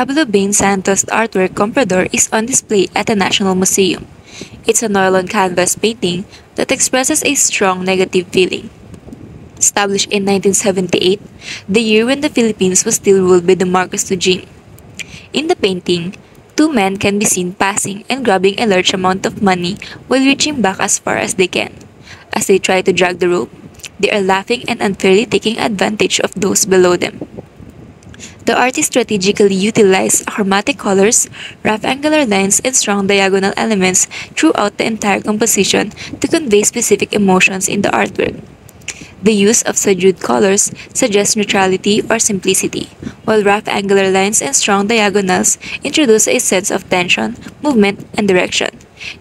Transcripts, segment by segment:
Pablo Baen Santos' artwork Comprador is on display at the National Museum. It's a Norlon canvas painting that expresses a strong negative feeling. Established in 1978, the year when the Philippines was still ruled by the Marcos regime. In the painting, two men can be seen passing and grabbing a large amount of money while reaching back as far as they can. As they try to drag the rope, they are laughing and unfairly taking advantage of those below them. The artist strategically utilized chromatic colors, rough angular lines, and strong diagonal elements throughout the entire composition to convey specific emotions in the artwork. The use of subdued colors suggests neutrality or simplicity, while rough angular lines and strong diagonals introduce a sense of tension, movement, and direction.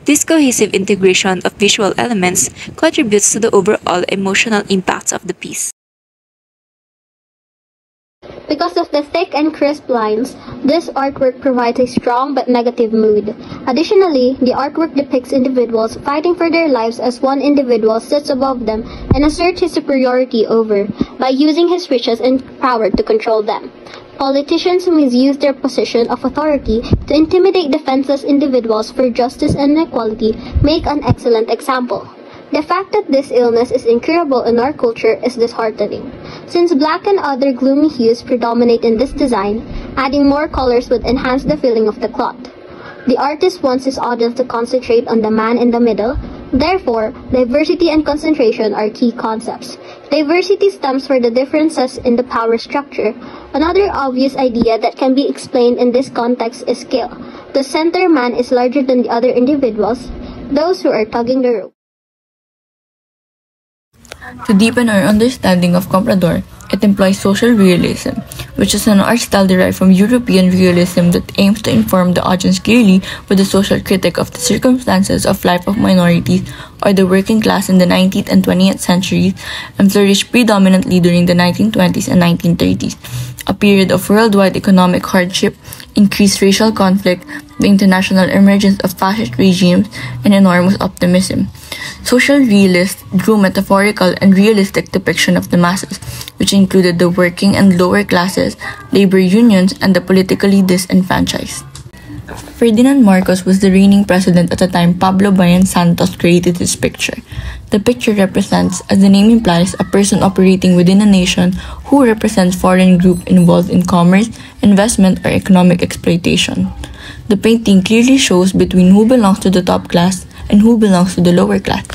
This cohesive integration of visual elements contributes to the overall emotional impact of the piece. Because of the thick and crisp lines, this artwork provides a strong but negative mood. Additionally, the artwork depicts individuals fighting for their lives as one individual sits above them and asserts his superiority over by using his riches and power to control them. Politicians who misuse their position of authority to intimidate defenseless individuals for justice and equality make an excellent example. The fact that this illness is incurable in our culture is disheartening. Since black and other gloomy hues predominate in this design, adding more colors would enhance the feeling of the cloth. The artist wants his audience to concentrate on the man in the middle, therefore, diversity and concentration are key concepts. Diversity stems from the differences in the power structure. Another obvious idea that can be explained in this context is scale. The center man is larger than the other individuals, those who are tugging the rope. To deepen our understanding of Comprador, it employs social realism, which is an art style derived from European realism that aims to inform the audience clearly with a social critique of the circumstances of life of minorities or the working class in the 19th and 20th centuries and flourished predominantly during the 1920s and 1930s, a period of worldwide economic hardship, increased racial conflict, the international emergence of fascist regimes, and enormous optimism. Social realists drew metaphorical and realistic depiction of the masses, which included the working and lower classes, labor unions, and the politically disenfranchised. Ferdinand Marcos was the reigning president at the time Pablo Baen Santos created this picture. The picture represents, as the name implies, a person operating within a nation who represents foreign group involved in commerce, investment, or economic exploitation. The painting clearly shows between who belongs to the top class and who belongs to the lower class.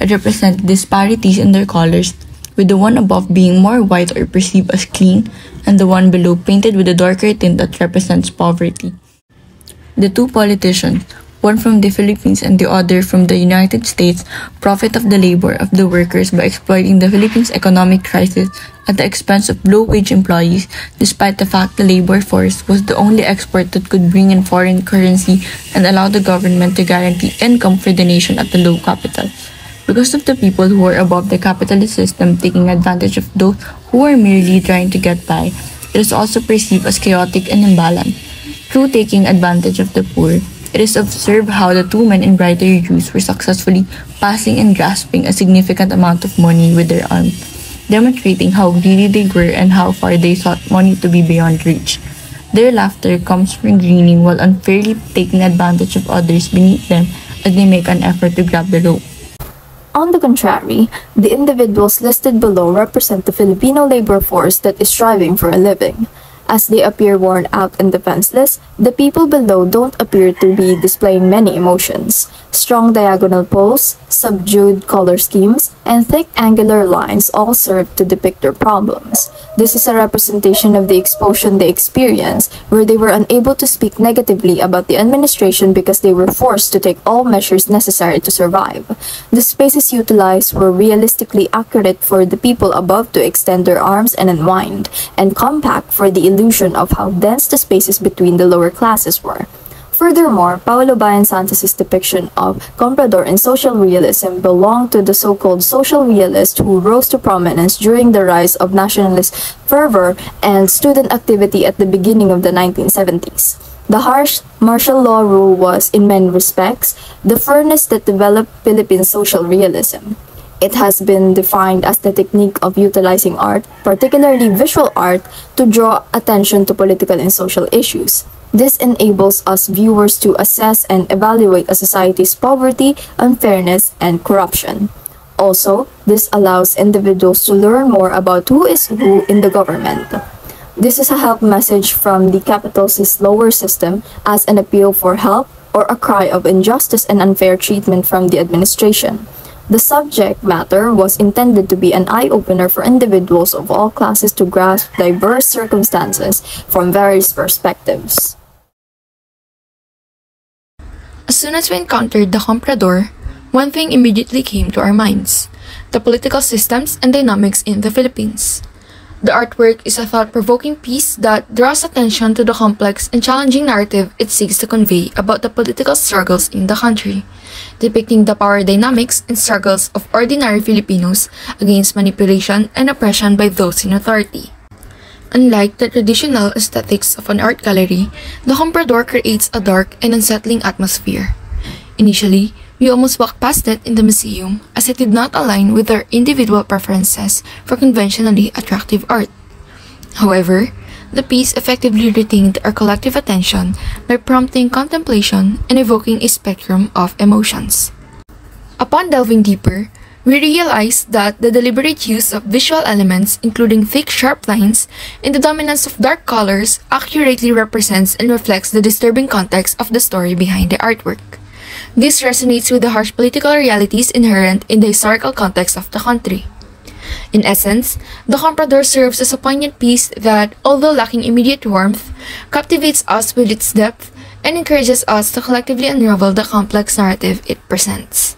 It represents disparities in their colors, with the one above being more white or perceived as clean, and the one below painted with a darker tint that represents poverty. The two politicians, one from the Philippines and the other from the United States, profit of the labor of the workers by exploiting the Philippines' economic crisis at the expense of low-wage employees, despite the fact the labor force was the only export that could bring in foreign currency and allow the government to guarantee income for the nation at the low capital. Because of the people who are above the capitalist system taking advantage of those who are merely trying to get by, it is also perceived as chaotic and imbalanced. Through taking advantage of the poor, it is observed how the two men in brighter hues were successfully passing and grasping a significant amount of money with their arms, demonstrating how greedy they were and how far they sought money to be beyond reach. Their laughter comes from grinning while unfairly taking advantage of others beneath them as they make an effort to grab the rope. On the contrary, the individuals listed below represent the Filipino labor force that is striving for a living. As they appear worn out and defenseless, the people below don't appear to be displaying many emotions. Strong diagonal posts, subdued color schemes, and thick angular lines all serve to depict their problems. This is a representation of the expulsion they experienced, where they were unable to speak negatively about the administration because they were forced to take all measures necessary to survive. The spaces utilized were realistically accurate for the people above to extend their arms and unwind, and compact for the illusion of how dense the spaces between the lower classes were. Furthermore, Paolo Baen Santos' depiction of Comprador in social realism belonged to the so-called social realists who rose to prominence during the rise of nationalist fervor and student activity at the beginning of the 1970s. The harsh martial law rule was, in many respects, the furnace that developed Philippine social realism. It has been defined as the technique of utilizing art, particularly visual art, to draw attention to political and social issues. This enables us viewers to assess and evaluate a society's poverty, unfairness, and corruption. Also, this allows individuals to learn more about who is who in the government. This is a help message from the capitalist lower system as an appeal for help or a cry of injustice and unfair treatment from the administration. The subject matter was intended to be an eye opener for individuals of all classes to grasp diverse circumstances from various perspectives. As soon as we encountered the comprador, one thing immediately came to our minds the political systems and dynamics in the Philippines. The artwork is a thought provoking piece that draws attention to the complex and challenging narrative it seeks to convey about the political struggles in the country, depicting the power dynamics and struggles of ordinary Filipinos against manipulation and oppression by those in authority. Unlike the traditional aesthetics of an art gallery, the Comprador creates a dark and unsettling atmosphere. Initially, we almost walked past it in the museum as it did not align with our individual preferences for conventionally attractive art. However, the piece effectively retained our collective attention by prompting contemplation and evoking a spectrum of emotions. Upon delving deeper, we realized that the deliberate use of visual elements, including thick, sharp lines, and the dominance of dark colors, accurately represents and reflects the disturbing context of the story behind the artwork. This resonates with the harsh political realities inherent in the historical context of the country. In essence, The Comprador serves as a poignant piece that, although lacking immediate warmth, captivates us with its depth and encourages us to collectively unravel the complex narrative it presents.